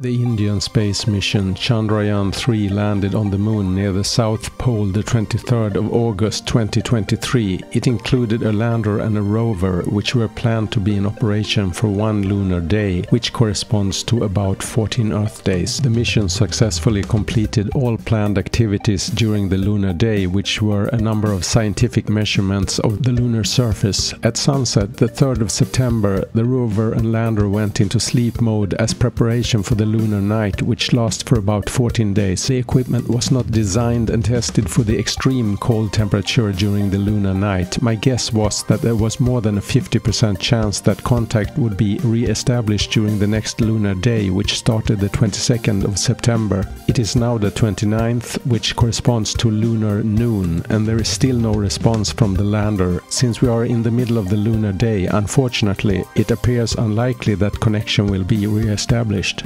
The Indian space mission Chandrayaan 3 landed on the moon near the South Pole the 23rd of August 2023. It included a lander and a rover which were planned to be in operation for one lunar day, which corresponds to about 14 Earth days. The mission successfully completed all planned activities during the lunar day, which were a number of scientific measurements of the lunar surface. At sunset, the 3rd of September, the rover and lander went into sleep mode as preparation for the the lunar night, which lasts for about 14 days. The equipment was not designed and tested for the extreme cold temperature during the lunar night. My guess was that there was more than a 50% chance that contact would be re-established during the next lunar day, which started the 22nd of September. It is now the 29th, which corresponds to lunar noon, and there is still no response from the lander. Since we are in the middle of the lunar day, unfortunately, it appears unlikely that connection will be re-established.